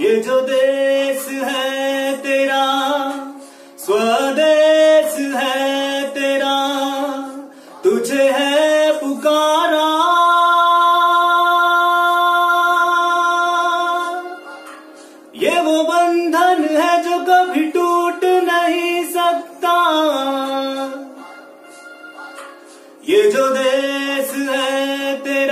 ये जो देश है तेरा, स्वदेश है तेरा, तुझे है पुकारा। ये वो बंधन है जो कभी टूट नहीं सकता। ये जो देश है तेरा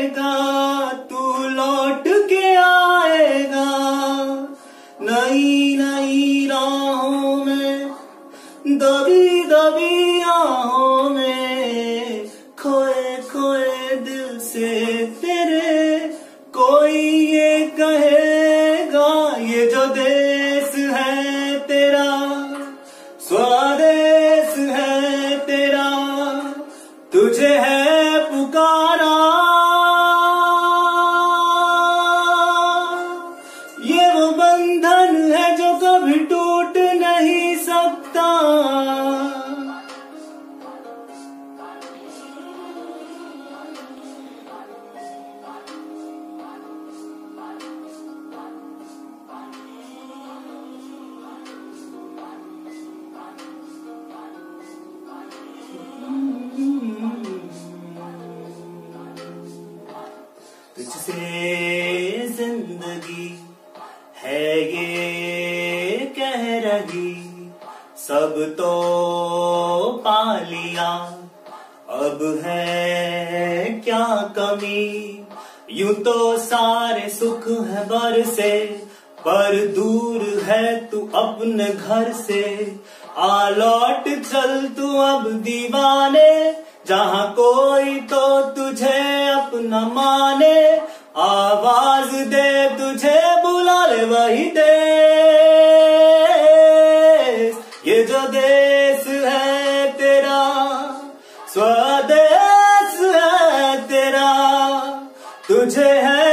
जाएगा, तू लौट के आएगा। नई नई राहों में दबी दबी आहों में, खोए खोए दिल से तेरे, कोई ये कहेगा, ये जो देश है तेरा, स्वदेश है तेरा, तुझे है बंधन है जो कभी टूट नहीं सकता। ज़िंदगी है ये कह रही, सब तो पा लिया अब है क्या कमी? यूँ तो सारे सुख है बर से, पर दूर है तू अपने घर से। आ लौट चल तू अब दीवाने, जहाँ कोई तो तुझे अपना माने। तुझे है